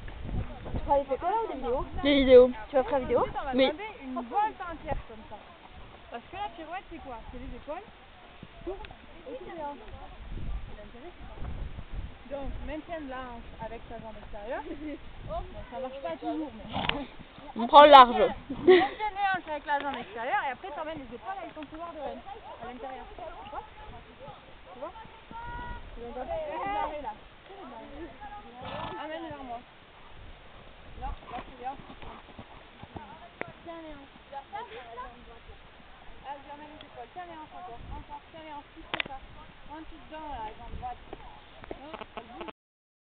Tu feras les photos là ou des vidéos Les vidéos. Tu vas faire la vidéo Ensuite, on va Oui. demander une volte entière comme ça. Parce que la pirouette, c'est quoi? C'est les épaules. Tourne et tu viens. Donc, maintien de la hanche avec sa jambe extérieure. Bon, ça marche pas toujours, mais... On prend le large. Maintien les hanches avec la jambe extérieure et après, tu emmènes les épaules avec ton couloir de reine à l'intérieur. Tu vois? Tu vois Tu vas taper et démarrer là. Amène vers moi. Là, là, c'est bien. Tiens les hanches. Ah, je ramène les épaules. Tiens les hanches encore. Encore. Tiens les. Plus que ça. Petit dedans là, bouge